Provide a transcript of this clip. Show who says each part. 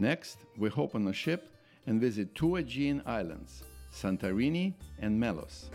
Speaker 1: Next, we hop on a ship and visit two Aegean islands, Santorini and Melos.